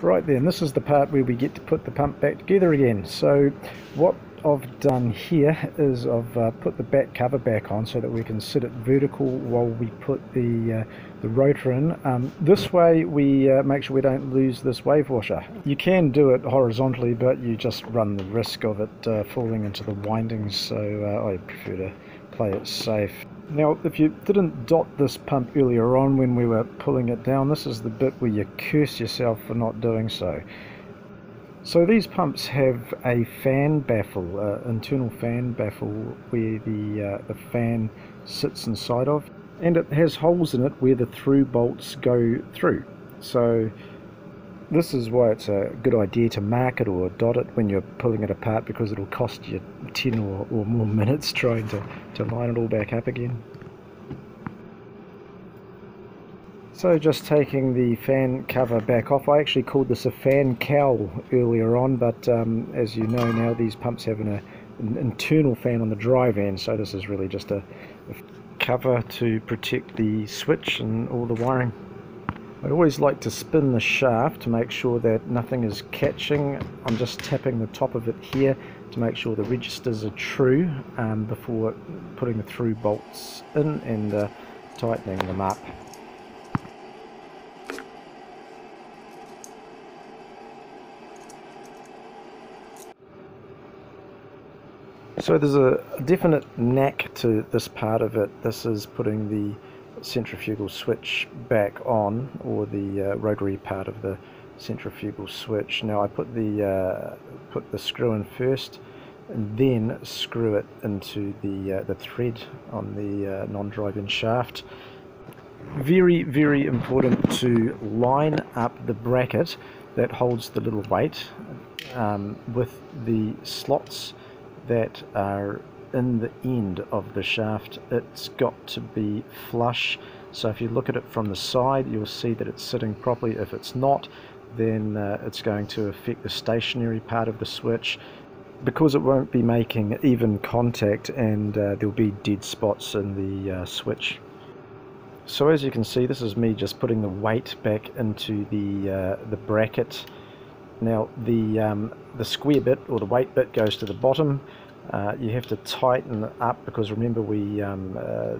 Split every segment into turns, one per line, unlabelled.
Right then, this is the part where we get to put the pump back together again. So what I've done here is I've uh, put the back cover back on so that we can sit it vertical while we put the uh, the rotor in. Um, this way we uh, make sure we don't lose this wave washer. You can do it horizontally but you just run the risk of it uh, falling into the windings so uh, I prefer to play it safe. Now, if you didn't dot this pump earlier on when we were pulling it down, this is the bit where you curse yourself for not doing so. So these pumps have a fan baffle, uh, internal fan baffle, where the, uh, the fan sits inside of, and it has holes in it where the through bolts go through. So this is why it's a good idea to mark it or dot it when you're pulling it apart because it'll cost you 10 or, or more minutes trying to, to line it all back up again. So just taking the fan cover back off, I actually called this a fan cowl earlier on, but um, as you know now these pumps have an, an, internal fan on the drive end, so this is really just a, a cover to protect the switch and all the wiring. I always like to spin the shaft to make sure that nothing is catching. I'm just tapping the top of it here to make sure the registers are true um, before putting the through bolts in and uh, tightening them up. So there's a definite knack to this part of it. This is putting the centrifugal switch back on or the uh, rotary part of the centrifugal switch. Now I put the uh, put the screw in first and then screw it into the uh, the thread on the uh, non-drive-end shaft. Very very important to line up the bracket that holds the little weight um, with the slots that are in the end of the shaft it's got to be flush. So if you look at it from the side you'll see that it's sitting properly. If it's not then uh, it's going to affect the stationary part of the switch. Because it won't be making even contact and uh, there'll be dead spots in the uh, switch. So as you can see this is me just putting the weight back into the uh, the bracket. Now the um, the square bit or the weight bit goes to the bottom uh, you have to tighten up because remember we um, uh,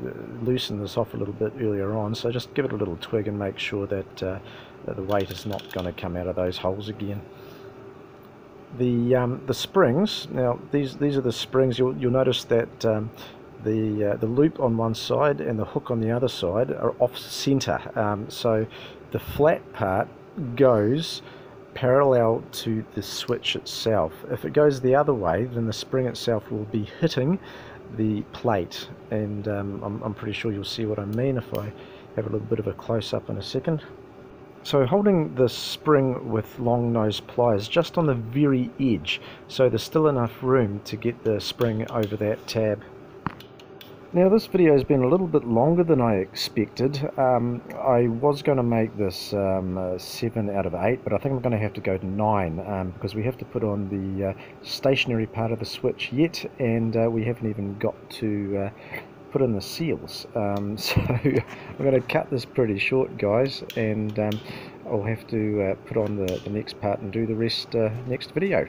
loosened this off a little bit earlier on. So just give it a little twig and make sure that, uh, that the weight is not going to come out of those holes again. The, um, the springs, now these, these are the springs, you'll, you'll notice that um, the, uh, the loop on one side and the hook on the other side are off center. Um, so the flat part goes parallel to the switch itself. If it goes the other way, then the spring itself will be hitting the plate, and um, I'm, I'm pretty sure you'll see what I mean if I have a little bit of a close-up in a second. So holding the spring with long nose pliers just on the very edge, so there's still enough room to get the spring over that tab. Now this video has been a little bit longer than I expected. Um, I was going to make this um, uh, 7 out of 8, but I think I'm going to have to go to 9 um, because we have to put on the uh, stationary part of the switch yet and uh, we haven't even got to uh, put in the seals. Um, so I'm going to cut this pretty short guys and um, I'll have to uh, put on the, the next part and do the rest uh, next video.